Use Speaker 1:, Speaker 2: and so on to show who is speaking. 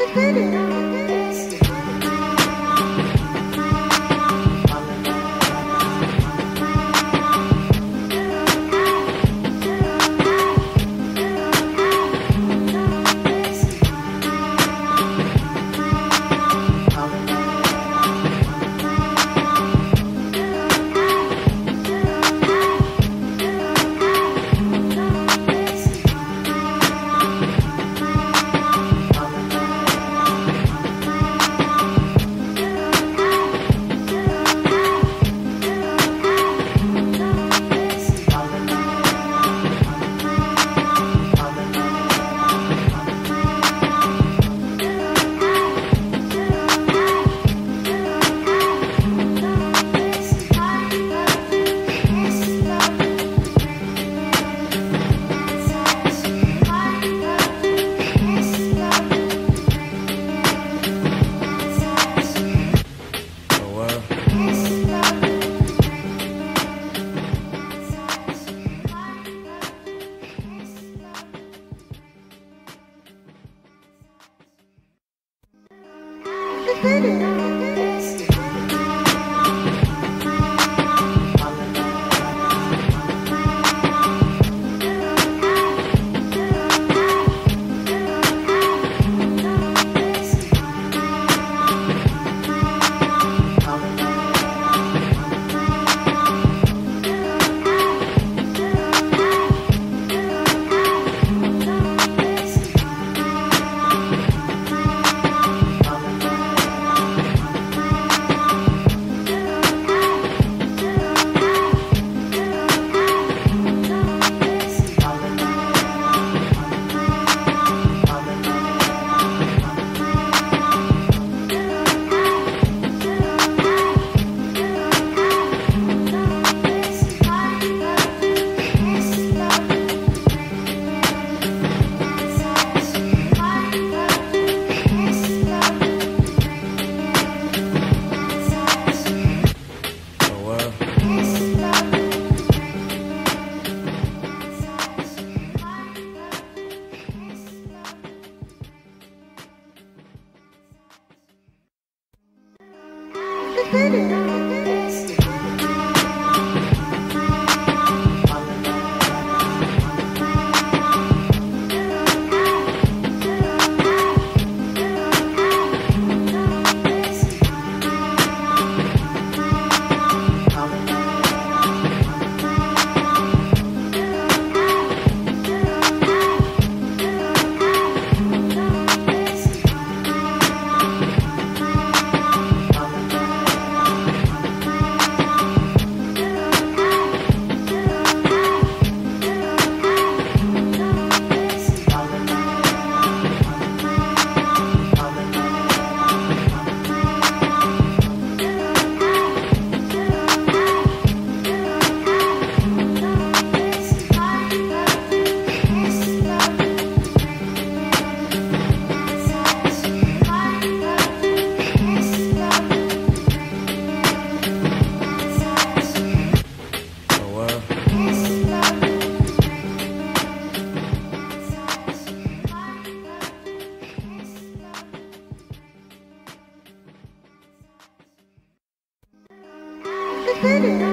Speaker 1: Oh,
Speaker 2: You.